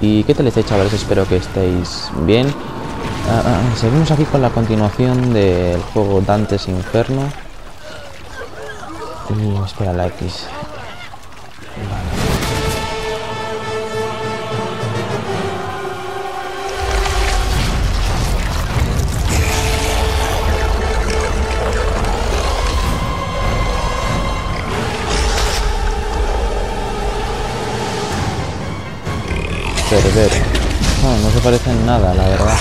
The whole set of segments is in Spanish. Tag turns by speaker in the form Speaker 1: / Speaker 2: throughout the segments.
Speaker 1: ¿Y qué tal estáis chavales? Espero que estéis bien. Ah, ah, seguimos aquí con la continuación del juego Dantes Inferno. Y espera la X. No, no se parecen nada, la verdad.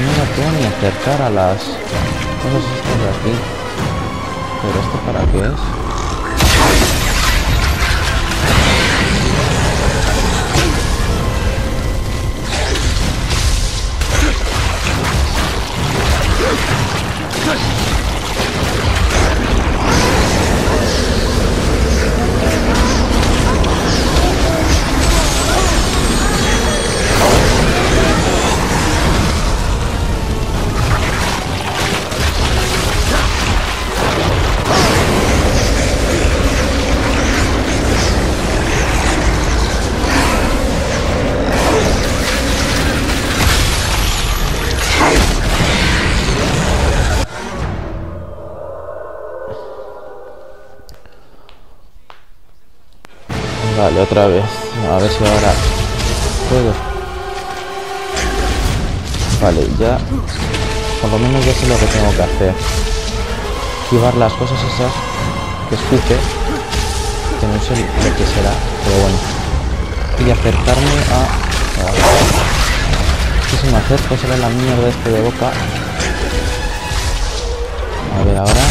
Speaker 1: No la puedo ni acercar a las cosas estas de aquí. ¿Pero esto para qué es? Otra vez. A ver si ahora puedo. Vale, ya. Por lo menos ya sé lo que tengo que hacer. Esquivar las cosas esas que escupe. Que no sé lo que será, pero bueno. Y acercarme a. a si me acerco será la mierda este de boca. A ver ahora.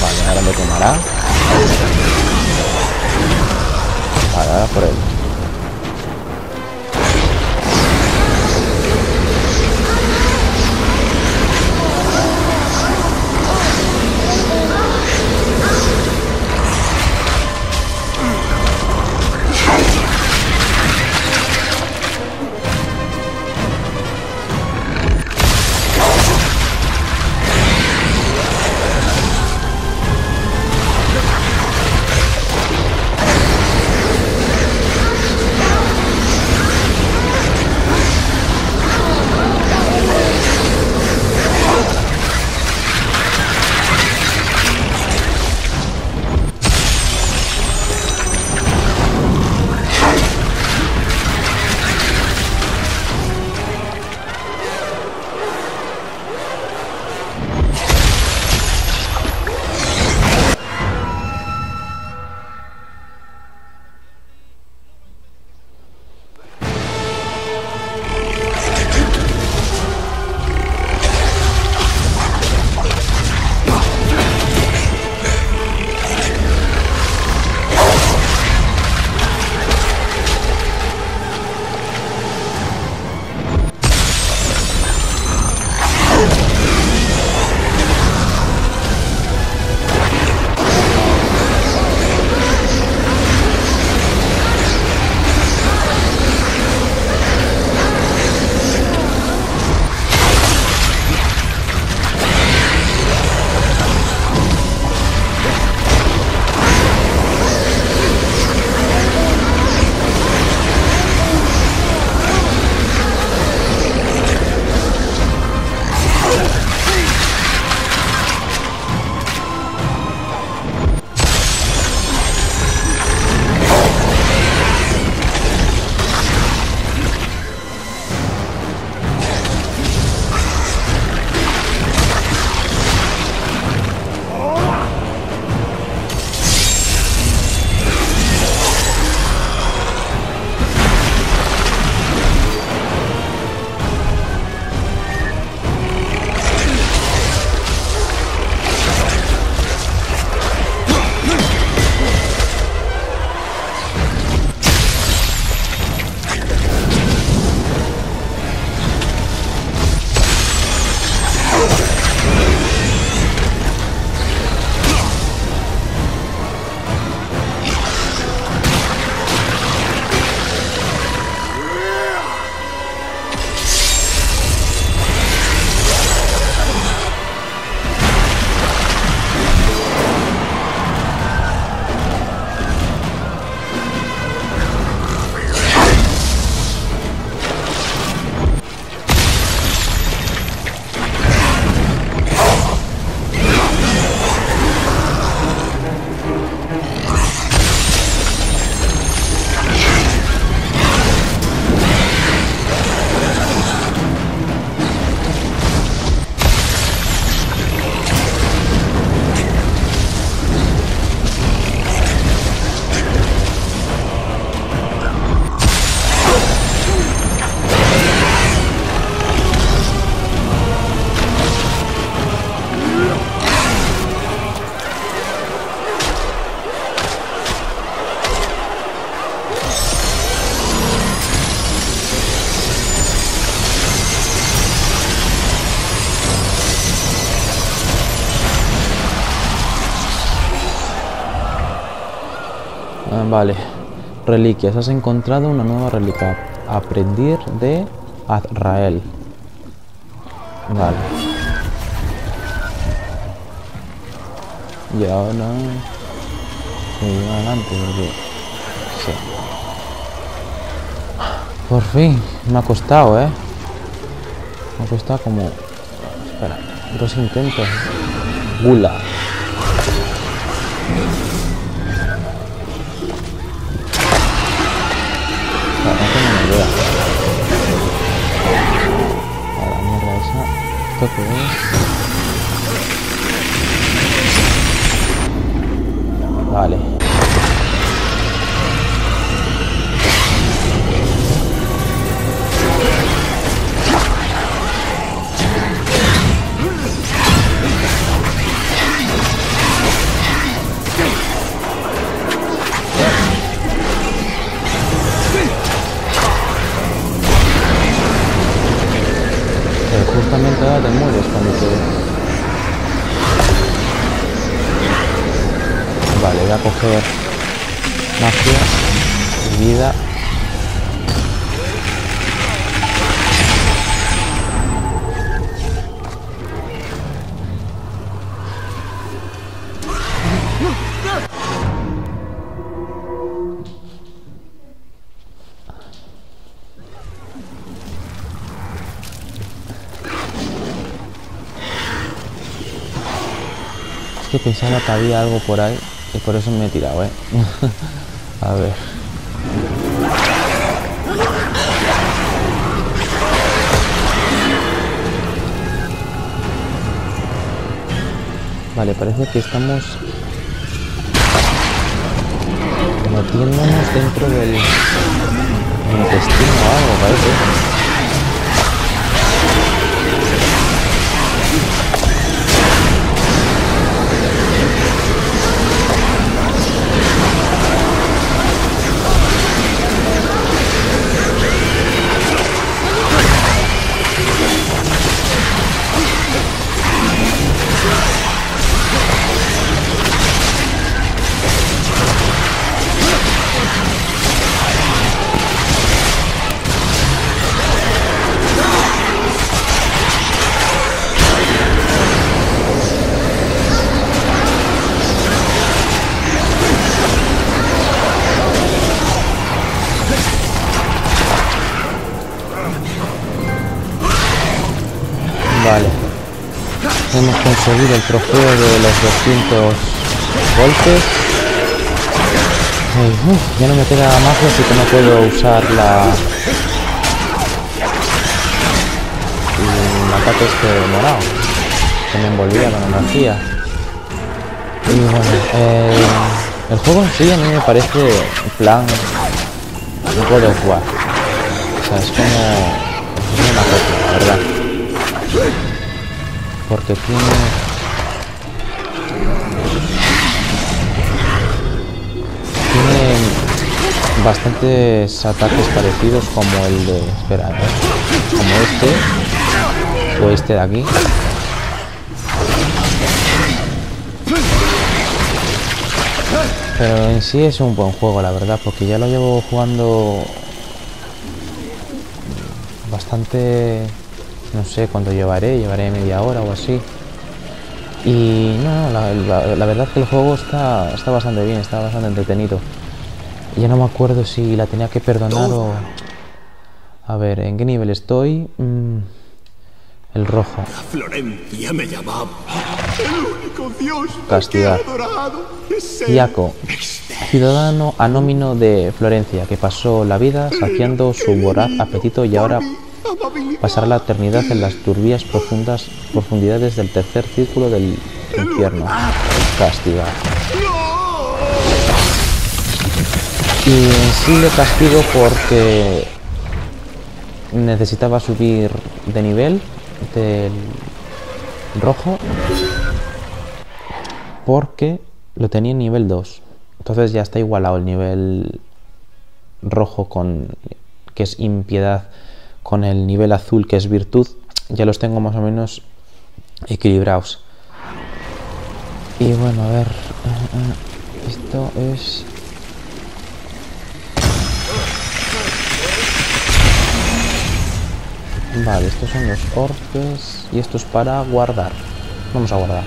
Speaker 1: Vale, ahora me quemará. Ahora por él. Vale. Reliquias. Has encontrado una nueva reliquia. Aprendir de Azrael. Vale. Y ahora... Sí. Por fin. Me ha costado, ¿eh? Me ha costado como... Espera. Dos intentos. Gula. ¿Esto qué es? Vale. Coger magia vida. Que pensaba que había algo por ahí y por eso me he tirado, ¿eh? A ver. Vale, parece que estamos metiéndonos dentro del intestino o algo, parece. Hemos conseguido el trofeo de los 200 golpes. Ya no me queda magia, así que no puedo usar la... El ataque este morado. Que me envolvía con energía. Y bueno, eh, el juego en sí a mí me parece en plan God of War. O sea, es como... Una copia, la verdad porque tiene tiene bastantes ataques parecidos como el de espera ¿eh? como este o este de aquí pero en sí es un buen juego la verdad porque ya lo llevo jugando bastante no sé cuánto llevaré, llevaré media hora o así. Y no, no la, la, la, verdad que el juego está, está bastante bien, está bastante entretenido. Ya no me acuerdo si la tenía que perdonar o... A ver, ¿en qué nivel estoy? Mm, el rojo.
Speaker 2: Florencia me llamaba. El único Dios
Speaker 1: Castigar. Iaco, ciudadano anómino de Florencia, que pasó la vida saciando su voraz apetito y ahora pasará la eternidad en las turbias profundas profundidades del tercer círculo del infierno. Castigar. Y sí le castigo porque necesitaba subir de nivel del rojo porque lo tenía en nivel 2. Entonces ya está igualado el nivel rojo con que es impiedad con el nivel azul que es virtud, ya los tengo más o menos equilibrados. Y bueno, a ver, eh, eh, esto es... Vale, estos son los orques y esto es para guardar. Vamos a guardar.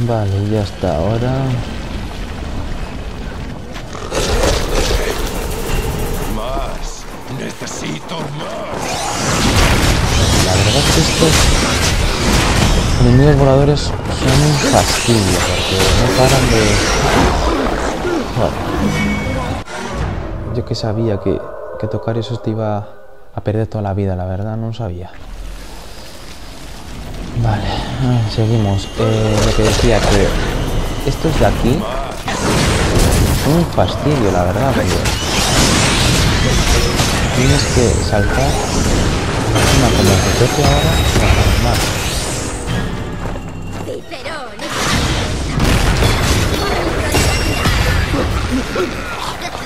Speaker 1: Vale, ya está. Ahora estos enemigos voladores son un fastidio porque no paran de... Yo que sabía que, que tocar eso te iba a perder toda la vida, la verdad no sabía. Vale, seguimos. Eh, lo que decía que estos de aquí son un fastidio, la verdad, porque tienes que saltar una como que ahora.
Speaker 3: Cicerón.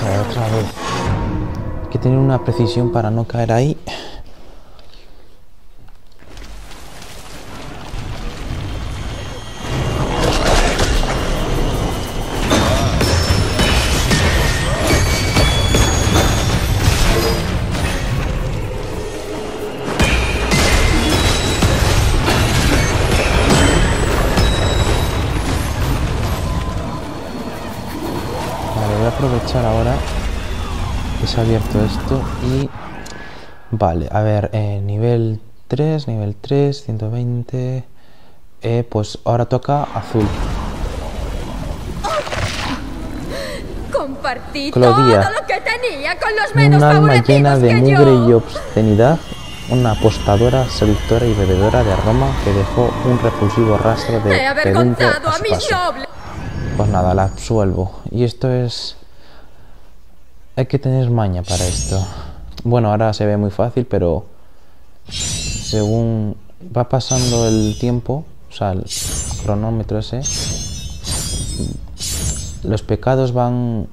Speaker 1: Joder, otra vez. Hay que tener una precisión para no caer ahí. Vale, a ver, eh, nivel 3, nivel 3, 120... Eh, pues ahora toca azul.
Speaker 3: Compartí
Speaker 1: Claudia.
Speaker 3: todo lo que tenía con los menos
Speaker 1: Un alma llena de mugre
Speaker 3: yo.
Speaker 1: y obscenidad, una apostadora, seductora y bebedora de aroma que dejó un repulsivo rastro de a su paso. Pues nada, la absuelvo. Y esto es... Hay que tener maña para esto. Bueno, ahora se ve muy fácil, pero según va pasando el tiempo, o sea, el cronómetro ese, los pecados van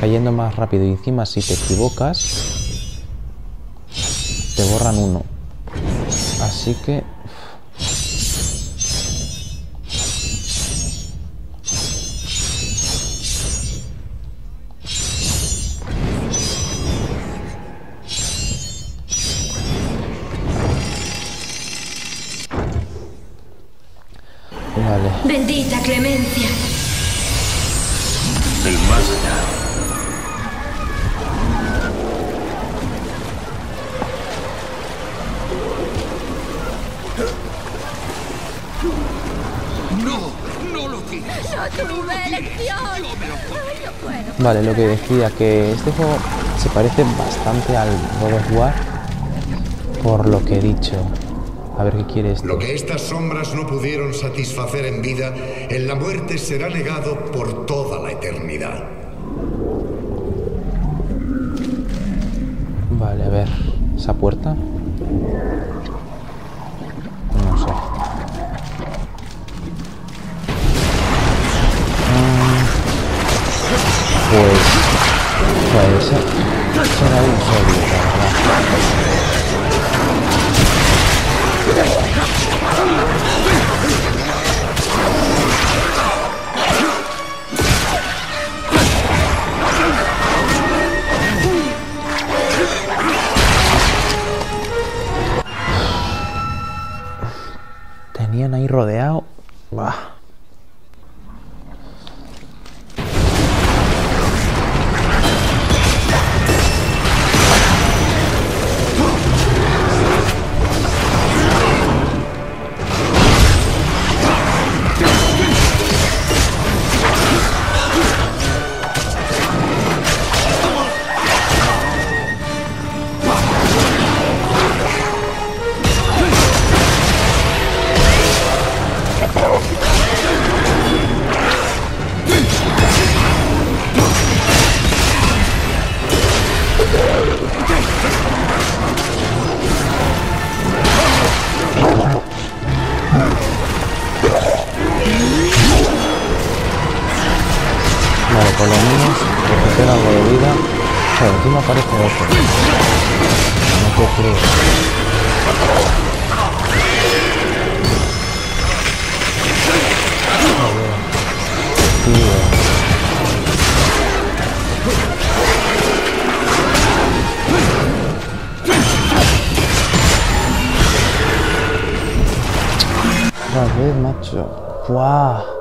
Speaker 1: cayendo más rápido y encima si te equivocas, te borran uno. Así que Vale.
Speaker 3: Bendita clemencia.
Speaker 2: El más allá. No, no lo digas.
Speaker 3: No tuve elección. No puedo.
Speaker 1: Vale, lo que decía, que este juego se parece bastante al God of War por lo que he dicho. A ver qué quiere este.
Speaker 4: Lo que estas sombras no pudieron satisfacer en vida, en la muerte será negado por toda la eternidad.
Speaker 1: Vale, a ver. ¿Esa puerta? No sé. Mm, Pues... Puede ser... Será un la verdad. ハハハハ! lo menos algo de vida. O sea, aparece otro. No creo. Macho.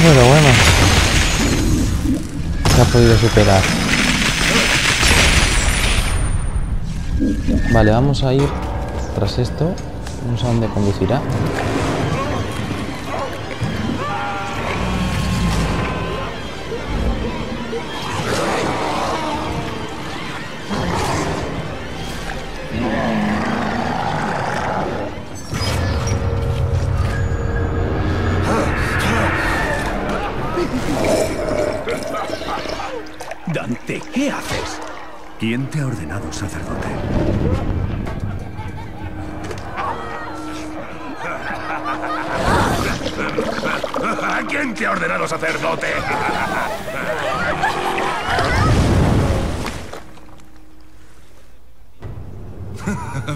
Speaker 1: Pero bueno. Se ha podido superar. Vale, vamos a ir tras esto. No sé dónde conducirá.
Speaker 5: ¿Quién te ha ordenado, sacerdote?
Speaker 2: ¿Quién te ha ordenado sacerdote?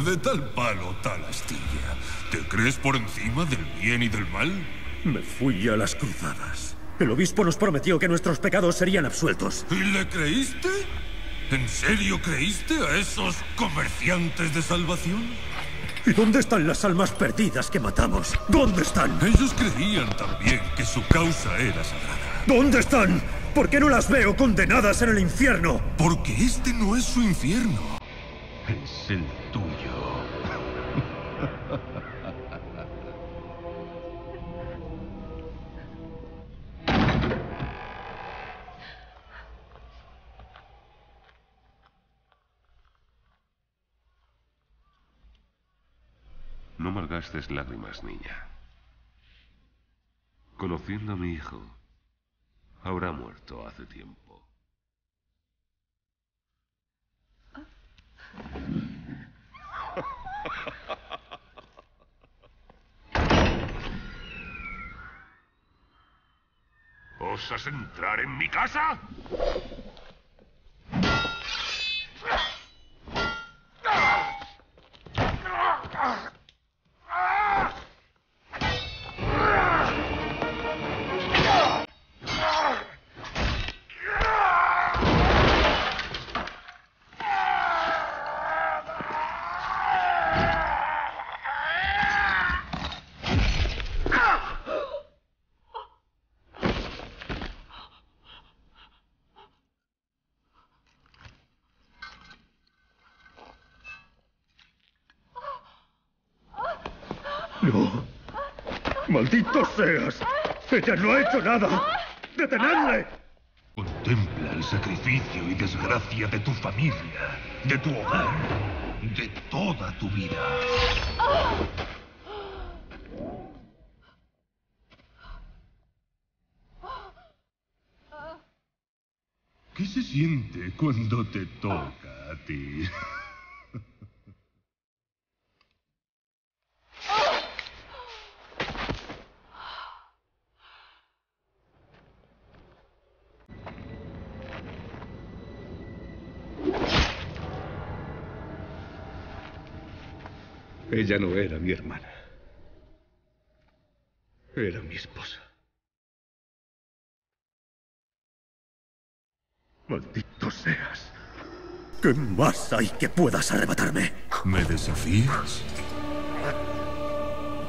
Speaker 6: De tal palo, tal astilla. ¿Te crees por encima del bien y del mal?
Speaker 5: Me fui a las cruzadas. El obispo nos prometió que nuestros pecados serían absueltos.
Speaker 6: ¿Y le creíste? ¿En serio creíste a esos comerciantes de salvación?
Speaker 5: ¿Y dónde están las almas perdidas que matamos? ¿Dónde están?
Speaker 6: Ellos creían también que su causa era sagrada.
Speaker 5: ¿Dónde están? ¿Por qué no las veo condenadas en el infierno?
Speaker 6: Porque este no es su infierno. Es el tuyo.
Speaker 7: Lágrimas, niña. Conociendo a mi hijo, habrá muerto hace tiempo.
Speaker 6: ¿Osas entrar en mi casa?
Speaker 5: No. ¡Maldito seas! ¡Ella no ha hecho nada! ¡Detenedle!
Speaker 6: Contempla el sacrificio y desgracia de tu familia, de tu hogar, de toda tu vida. ¿Qué se siente cuando te toca a ti?
Speaker 2: Ella no era mi hermana. Era mi esposa.
Speaker 5: Maldito seas. ¿Qué más hay que puedas arrebatarme?
Speaker 6: ¿Me desafías?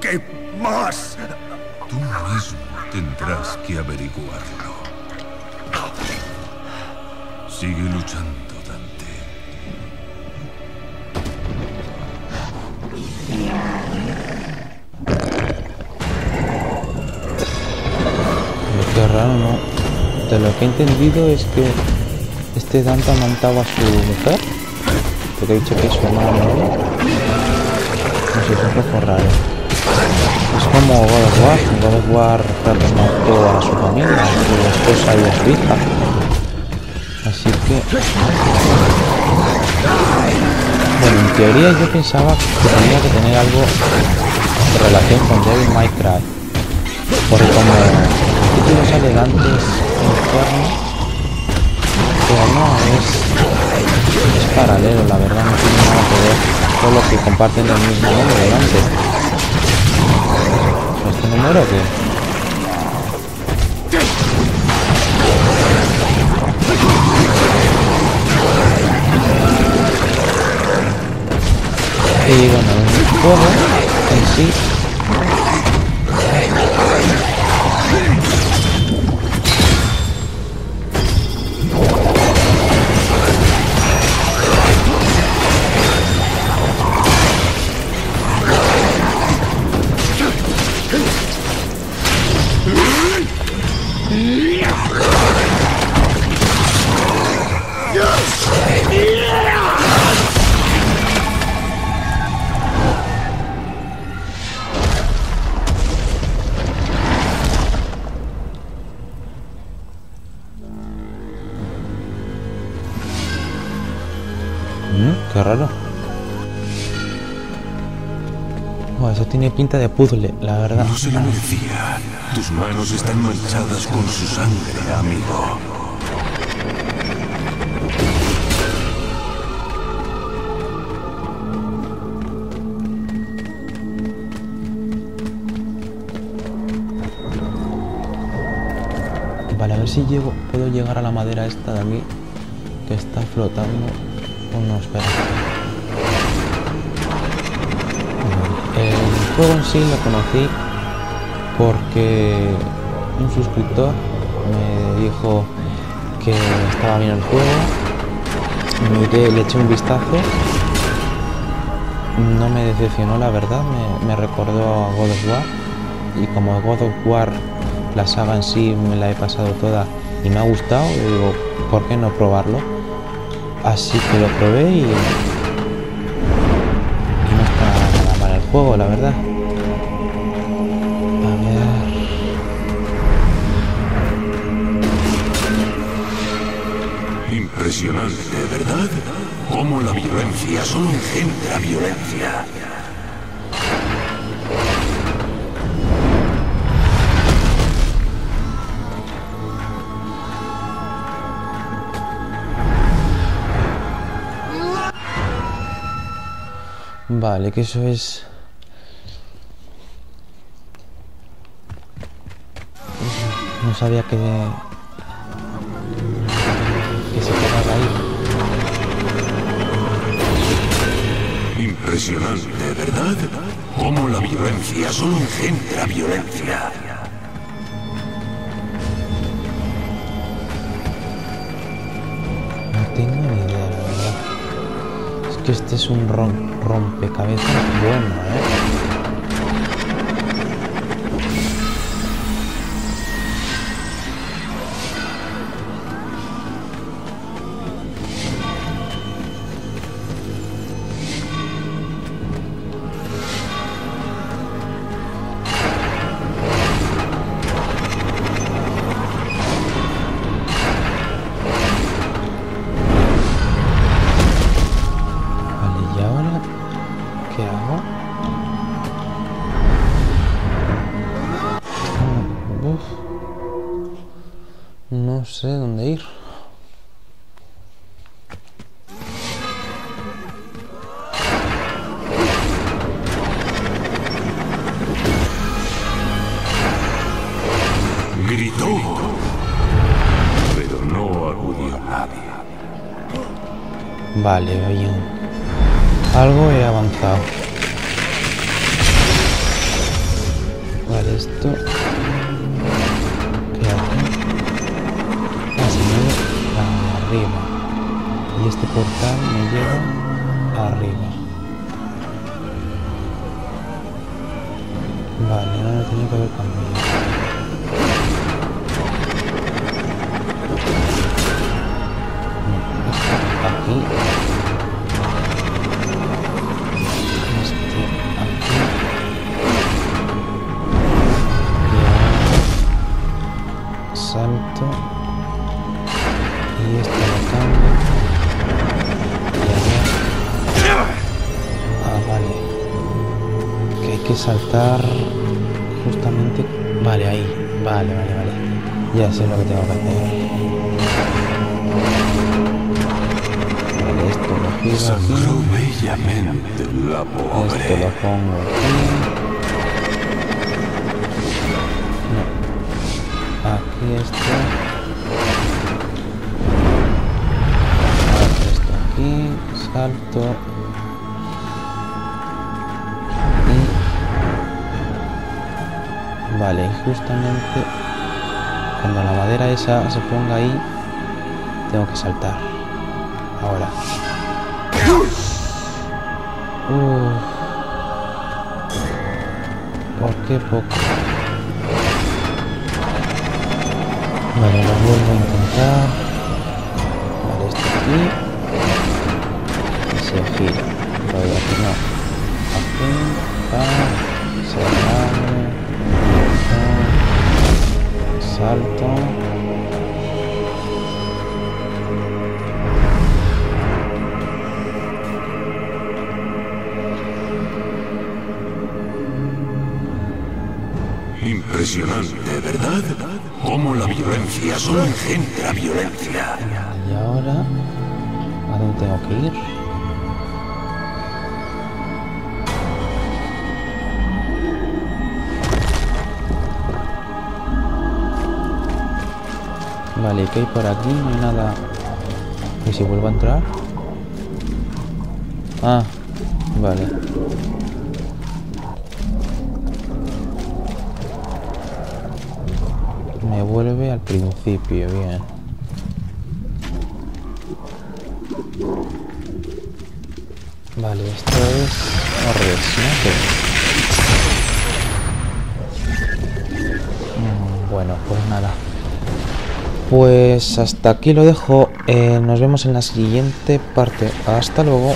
Speaker 5: ¿Qué más?
Speaker 6: Tú mismo tendrás que averiguarlo. Sigue luchando,
Speaker 1: qué raro, ¿no? De lo que he entendido es que este Dante ha matado a su mujer. Porque he dicho que es su hermana menor. No sé, es un poco raro. Es como God of War. God of War a su familia, a su esposa y a su hija. Así que... Bueno, en teoría yo pensaba que tenía que tener algo de relación con Devil May Cry. Porque como el título sale de antes Inferno, pero no, es, es paralelo, la verdad, no tiene nada que ver con lo que comparten el mismo nombre de antes. ¿Este número qué? Bueno, el juego en sí pinta de puzzle, la verdad.
Speaker 6: No se lo merecía. Tus manos están manchadas con su sangre, amigo.
Speaker 1: Vale, a ver si llego, puedo llegar a la madera esta de aquí que está flotando. Oh, no, espera. Juego en sí lo conocí porque un suscriptor me dijo que estaba bien el juego. Le eché un vistazo. No me decepcionó, la verdad. Me, me recordó a God of War. Y como God of War, la saga en sí me la he pasado toda y me ha gustado, digo, ¿por qué no probarlo? Así que lo probé y, juego, la verdad. A ver.
Speaker 6: Impresionante, ¿verdad? Cómo la violencia solo engendra violencia.
Speaker 1: Vale, que eso es. No sabía que. que se quedaba ahí.
Speaker 6: Impresionante, ¿verdad? Cómo la violencia solo engendra violencia.
Speaker 1: No tengo ni idea, la verdad. Es que este es un rom- rompecabezas bueno, ¿eh? Vale, bien. Algo he avanzado. Vale, esto... ¿Qué hace? Ah, se mueve arriba. Y este portal me lleva arriba. Vale, ahora tenía que haber cambiado. Justamente vale ahí vale vale vale ya sé lo que tengo que hacer Vale, esto lo giro aquí.
Speaker 2: bellamente la
Speaker 1: Esto
Speaker 2: pobre.
Speaker 1: lo pongo aquí. No. Aquí esto. Esto aquí. Salto. Vale, justamente cuando la madera esa se ponga ahí, tengo que saltar. Ahora. Uf. ¿Por qué poco? Vale, lo vuelvo a intentar. Vale, esto aquí. Se gira. Aquí no. Aquí. Se abre. Salto.
Speaker 2: Impresionante, ¿verdad? Cómo la violencia solo engendra violencia.
Speaker 1: Y ahora, ¿a dónde tengo que ir? Vale, ¿qué hay por aquí? No hay nada. ¿Y si vuelvo a entrar? Ah, vale. Me vuelve al principio, bien. Vale, esto es Orres, ¿no? Mm, Bueno, pues nada. Pues hasta aquí lo dejo. Eh, nos vemos en la siguiente parte. Hasta luego.